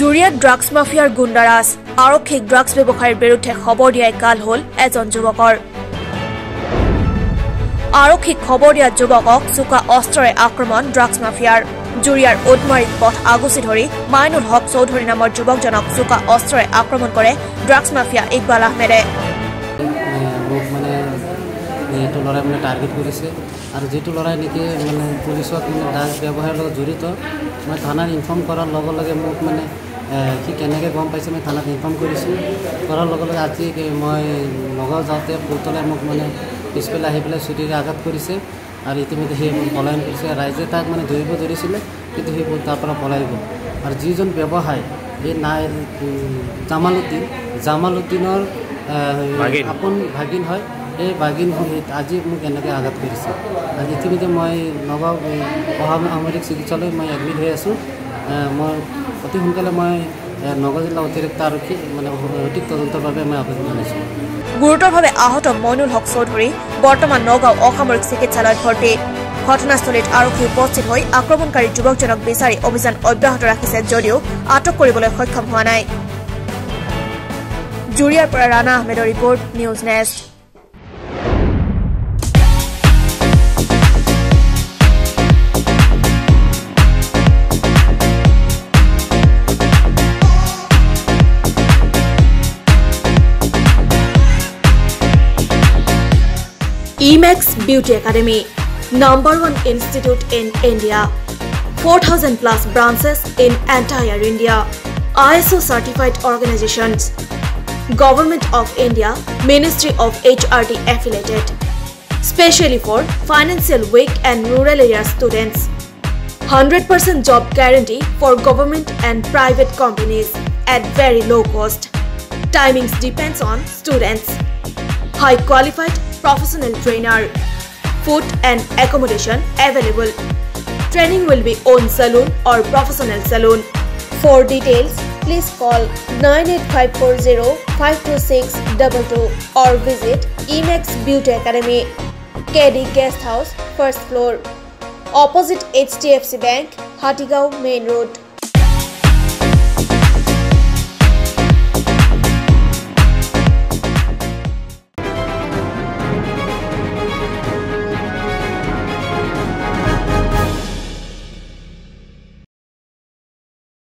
জুৰিয়াত drugs মাফিয়াৰ গুণ্ডাৰাজ আৰক্ষীক drugs ব্যৱসায়ীৰ বিৰুদ্ধে খবৰ দিয়াই কাল হ'ল এজন যুৱকৰ। আৰক্ষীক খবৰ দিয়া যুৱকক চোকা অস্ত্ৰৰে আক্ৰমণ ড্ৰাগছ মাফিয়াৰ। জুৰিয়াৰ ওটমাৰীত পথ আগুচি ধৰি মাইনুল হক চৌধুৰী নামৰ যুৱকজনক চোকা অস্ত্ৰৰে আক্ৰমণ কৰে ড্ৰাগছ মাফিয়া ইকবাল আহমেদে। এইটো ল'ৰাই মানে টাৰ্গেট কৰিছে। আৰু যিটো ল'ৰাই নেকি মানে পুলিচত মানে ড্ৰাগছ ব্যৱসায়ৰ লগত জড়িত মই থানাত ইনফৰ্ম কৰাৰ লগে লগে মোক মানে সি কেনেকৈ গম পাইছে মই থানাত ইনফৰ্ম কৰিছোঁ। কৰাৰ লগে লগে আজি মই নগাঁও যাওঁতে পুতলাই মোক মানে পিছফালে আহি পেলাই চুটিৰে আঘাত কৰিছে। আৰু ইতিমধ্যে সেই পলায়ন কৰিছে। ৰাইজে তাক মানে ধৰিব ধৰিছিলে কিন্তু সেই তাৰ পৰা পলাই গ'ল। আৰু যিজন ব্যৱসায় এই নাই জামালুদ্দিন জামালুদ্দিনৰ আপোন ভাগিন হয় এই ভাগিন আজি মোক এনেকৈ আঘাত কৰিছে। আৰু ইতিমধ্যে মই নগাঁও অসামৰিক চিকিৎসালয় মই এডমিট হৈ আছোঁ। মই অতি সোনকালে মই নগাঁও জিলা অতিৰিক্ত আৰক্ষী মানে সঠিক তদন্তৰ বাবে মই আবেদন জনাইছোঁ। গুৰুতৰভাৱে আহত মইনুল হক চৌধুৰী বৰ্তমান নগাঁও অসামৰিক চিকিৎসালয়ত ভৰ্তি। ঘটনাস্থলীত আৰক্ষী উপস্থিত হৈ আক্ৰমণকাৰী যুৱকজনক বিচাৰি অভিযান অব্যাহত ৰাখিছে যদিও আটক কৰিবলৈ সক্ষম হোৱা নাই। জুৰিয়াৰ পৰা ৰাণা আহমেদৰ ৰিপৰ্ট নিউজ নেষ্ট। Emax Beauty Academy, number one institute in India. 4,000 plus branches in entire India. ISO certified organizations. Government of India, Ministry of HRD affiliated. Specially for financial weak and rural area students. 100% job guarantee for government and private companies at very low cost. Timings depends on students. High qualified professional trainer. Food and accommodation available. Training will be on saloon or professional saloon. For details, please call 98540-52622 or visit Emax Beauty Academy, KD Guest House, first floor, opposite HDFC Bank, Hatigao Main Road.